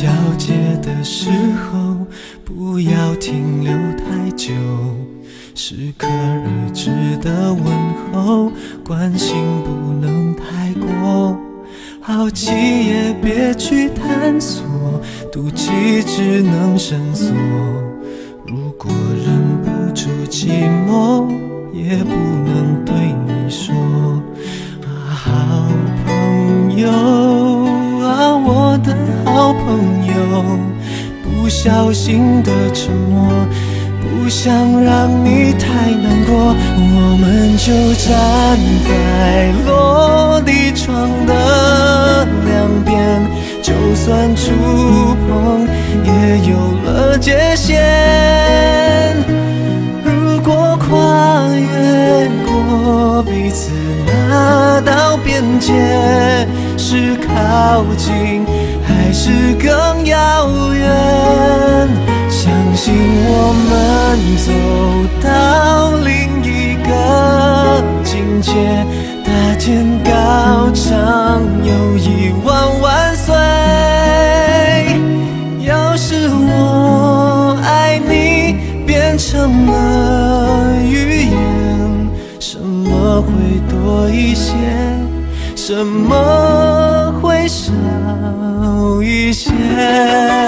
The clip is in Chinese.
交接的时候，不要停留太久，适可而止的问候，关心不能太过。好奇也别去探索，妒忌只能深锁。如果忍不住寂寞，也不能对你说，啊，好朋友。有。不小心的沉默，不想让你太难过，我们就站在落地窗的两边，就算触碰也有是靠近。还是更遥远。相信我们走到另一个境界，搭肩高唱友谊万万岁。要是我爱你变成了语言，什么会多一些？怎么会少一些？